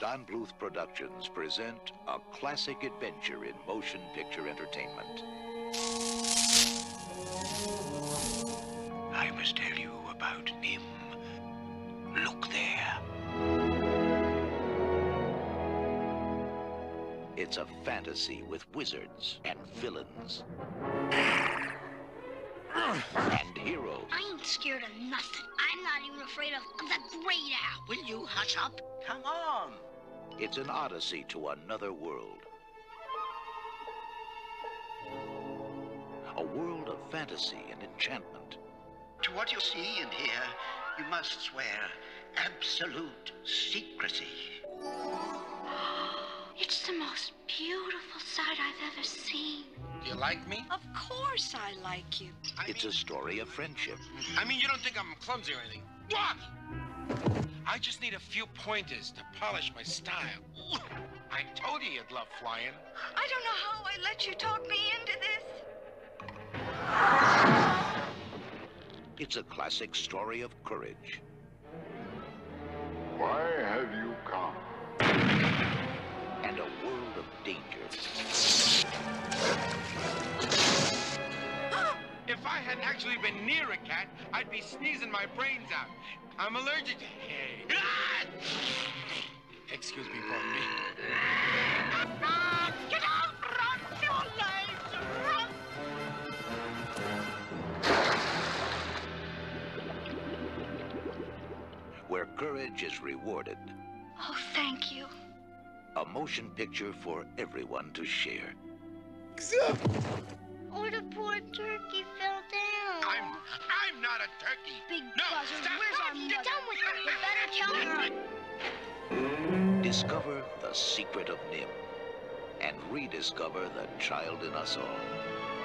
Don Bluth Productions present a classic adventure in motion picture entertainment. I must tell you about NIMH. Look there. It's a fantasy with wizards and villains. And heroes. I ain't scared of nothing. I'm not even afraid of the Great Owl. Will you hush up? Come on. It's an odyssey to another world. A world of fantasy and enchantment. To what you see and hear, you must swear absolute secrecy. It's the most beautiful sight I've ever seen. Do you like me? Of course I like you. I It's mean, a story of friendship, I mean, you don't think I'm clumsy or anything. What? I just need a few pointers to polish my style. I told you you'd love flying. I don't know how I let you talk me into this. it's a classic story of courage. Why have you come? I had actually been near a cat, I'd be sneezing my brains out. I'm allergic to hay. Excuse me, pardon me. Get out! Run for your lives! Run! where courage is rewarded. Oh, thank you. A motion picture for everyone to share. Oh, the poor turkey fell down. I'm I'm not a turkey. Big no, buzzard, stop. where's our mother? Get down with her. You better tell her. Discover the secret of NIMH and rediscover the child in us all.